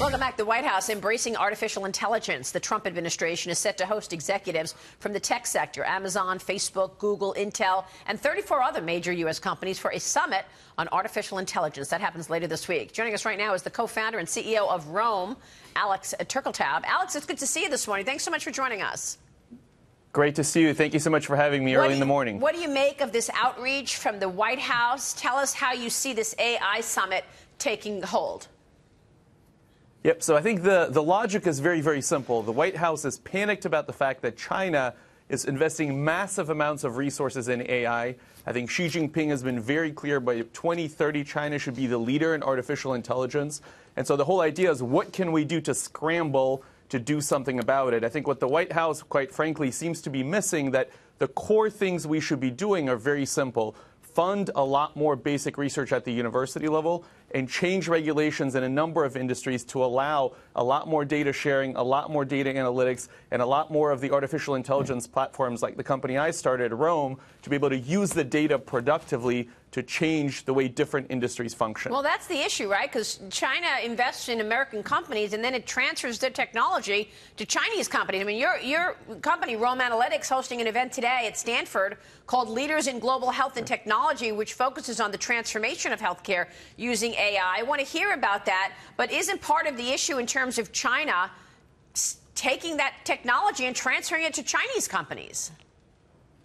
Welcome back. To the White House embracing artificial intelligence. The Trump administration is set to host executives from the tech sector Amazon, Facebook, Google, Intel, and 34 other major U.S. companies for a summit on artificial intelligence. That happens later this week. Joining us right now is the co founder and CEO of Roam, Alex Turkeltaub. Alex, it's good to see you this morning. Thanks so much for joining us. Great to see you. Thank you so much for having me what early you, in the morning. What do you make of this outreach from the White House? Tell us how you see this AI summit taking hold. Yep, so I think the, the logic is very, very simple. The White House is panicked about the fact that China is investing massive amounts of resources in AI. I think Xi Jinping has been very clear by 2030, China should be the leader in artificial intelligence. And so the whole idea is what can we do to scramble to do something about it? I think what the White House, quite frankly, seems to be missing that the core things we should be doing are very simple fund a lot more basic research at the university level and change regulations in a number of industries to allow a lot more data sharing, a lot more data analytics, and a lot more of the artificial intelligence platforms like the company I started, Roam, to be able to use the data productively to change the way different industries function. Well, that's the issue, right? Because China invests in American companies and then it transfers their technology to Chinese companies. I mean, your, your company, Roam Analytics, hosting an event today at Stanford called Leaders in Global Health and Technology, which focuses on the transformation of healthcare using AI. I want to hear about that, but isn't part of the issue in terms of China taking that technology and transferring it to Chinese companies?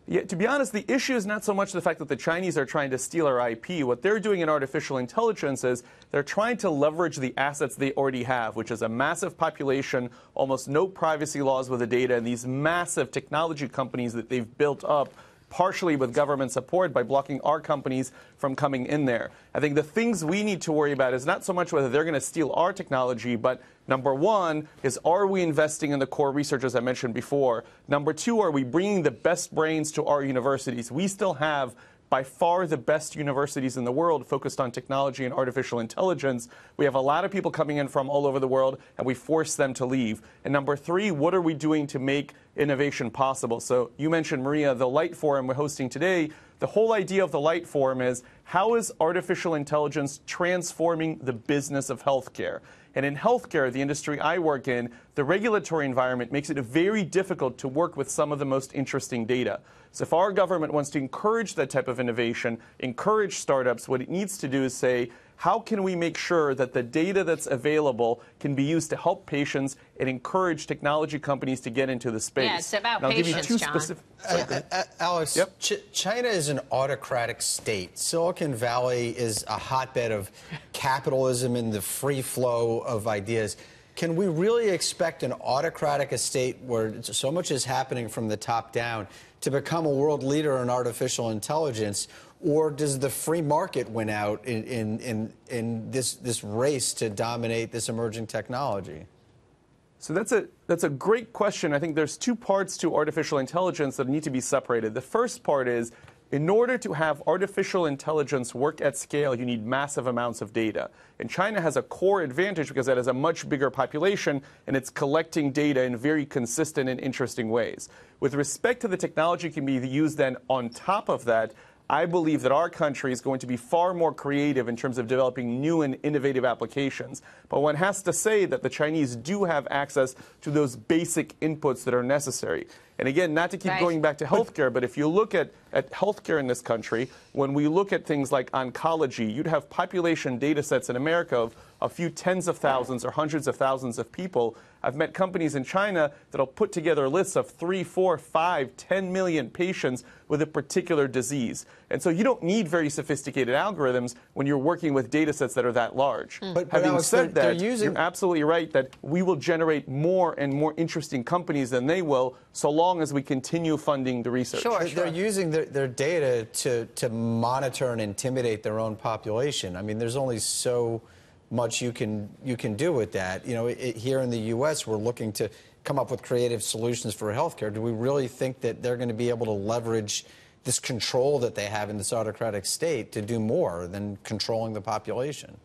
Yeah, to be honest, the issue is not so much the fact that the Chinese are trying to steal our IP. What they're doing in artificial intelligence is they're trying to leverage the assets they already have, which is a massive population, almost no privacy laws with the data, and these massive technology companies that they've built up partially with government support by blocking our companies from coming in there. I think the things we need to worry about is not so much whether they're going to steal our technology, but number one is are we investing in the core research, as I mentioned before? Number two, are we bringing the best brains to our universities? We still have by far the best universities in the world focused on technology and artificial intelligence. We have a lot of people coming in from all over the world, and we force them to leave. And number three, what are we doing to make innovation possible? So you mentioned, Maria, the Light Forum we're hosting today. The whole idea of the Light Forum is how is artificial intelligence transforming the business of healthcare? And in healthcare, the industry I work in, the regulatory environment makes it very difficult to work with some of the most interesting data. So if our government wants to encourage that type of innovation, encourage startups, what it needs to do is say, how can we make sure that the data that's available can be used to help patients and encourage technology companies to get into the space? Yeah, it's about and patients, I'll give you two John. specific. Uh, uh, Alex, yep. Ch China is an autocratic state. Silicon Valley is a hotbed of capitalism and the free flow of ideas. Can we really expect an autocratic state where so much is happening from the top down to become a world leader in artificial intelligence? Or does the free market win out in, in, in, in this, this race to dominate this emerging technology? So that's a that's a great question. I think there's two parts to artificial intelligence that need to be separated. The first part is in order to have artificial intelligence work at scale, you need massive amounts of data. And China has a core advantage because it has a much bigger population and it's collecting data in very consistent and interesting ways. With respect to the technology can be used then on top of that, I believe that our country is going to be far more creative in terms of developing new and innovative applications. But one has to say that the Chinese do have access to those basic inputs that are necessary. And again, not to keep right. going back to healthcare, but if you look at, at healthcare in this country, when we look at things like oncology, you'd have population data sets in America of a few tens of thousands or hundreds of thousands of people. I've met companies in China that'll put together lists of three, four, five, ten million patients with a particular disease. And so you don't need very sophisticated algorithms when you're working with data sets that are that large. Mm. But, Having Alex, said they're, that, they're using... you're absolutely right that we will generate more and more interesting companies than they will so long as we continue funding the research. Sure, they're, sure. they're using their, their data to, to monitor and intimidate their own population. I mean, there's only so much you can you can do with that. You know, it, here in the U.S., we're looking to come up with creative solutions for healthcare. Do we really think that they're going to be able to leverage this control that they have in this autocratic state to do more than controlling the population?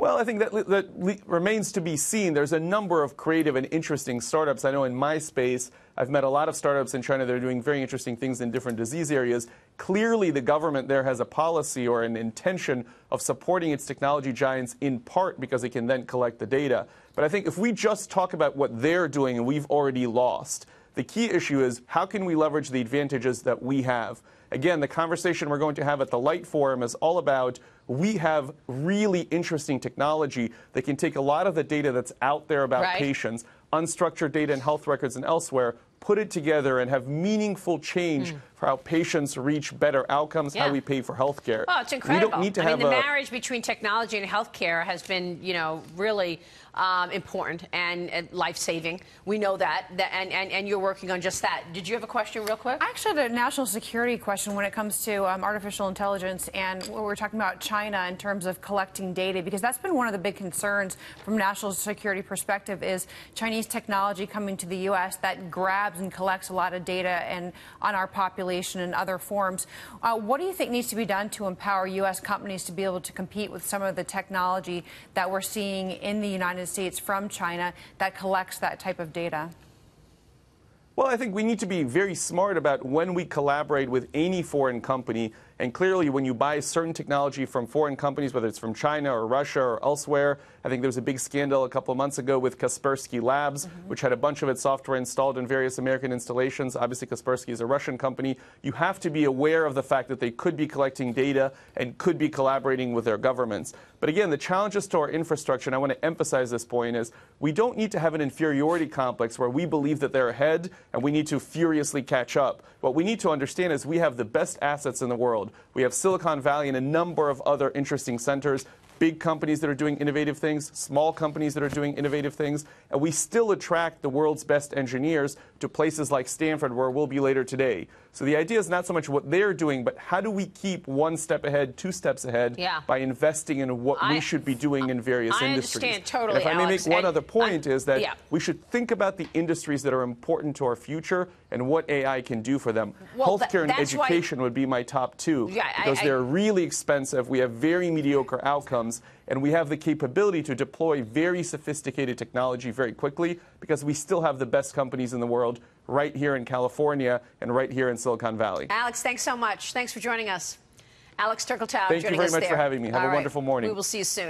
Well, I think that, that remains to be seen. There's a number of creative and interesting startups. I know in my space, I've met a lot of startups in China that are doing very interesting things in different disease areas. Clearly, the government there has a policy or an intention of supporting its technology giants in part because it can then collect the data. But I think if we just talk about what they're doing and we've already lost, the key issue is how can we leverage the advantages that we have? Again, the conversation we're going to have at the Light Forum is all about we have really interesting technology that can take a lot of the data that's out there about right. patients, unstructured data in health records and elsewhere, put it together and have meaningful change mm. for how patients reach better outcomes, yeah. how we pay for health care. Oh, it's incredible. We don't need to I have mean, the marriage between technology and healthcare has been, you know, really um, important and, and life-saving. We know that, that and, and, and, you're working on just that. Did you have a question real quick? I actually had a national security question when it comes to um, artificial intelligence and what we're talking about China in terms of collecting data because that's been one of the big concerns from national security perspective is Chinese technology coming to the U.S. that grabs and collects a lot of data and on our population and other forms. Uh, what do you think needs to be done to empower U.S. companies to be able to compete with some of the technology that we're seeing in the United United States from China that collects that type of data? Well, I think we need to be very smart about when we collaborate with any foreign company and clearly, when you buy certain technology from foreign companies, whether it's from China or Russia or elsewhere, I think there was a big scandal a couple of months ago with Kaspersky Labs, mm-hmm. which had a bunch of its software installed in various American installations. Obviously, Kaspersky is a Russian company. You have to be aware of the fact that they could be collecting data and could be collaborating with their governments. But again, the challenges to our infrastructure, and I want to emphasize this point, is we don't need to have an inferiority complex where we believe that they're ahead and we need to furiously catch up. What we need to understand is we have the best assets in the world. We have Silicon Valley and a number of other interesting centers big companies that are doing innovative things, small companies that are doing innovative things, and we still attract the world's best engineers to places like Stanford, where we'll be later today. So the idea is not so much what they're doing, but how do we keep one step ahead, two steps ahead yeah. by investing in what I, we should be doing in various I industries. Understand totally, and if I may Alex, make one other point, I'm, is that yeah. we should think about the industries that are important to our future and what AI can do for them. Well, Healthcare and education why, would be my top two yeah, because I, they're really expensive. We have very mediocre outcomes, and we have the capability to deploy very sophisticated technology very quickly because we still have the best companies in the world right here in California and right here in Silicon Valley. Alex, thanks so much. Thanks for joining us. Alex Turkeltaub Thank you very much there. for having me. Have All a right. wonderful morning. We will see you soon.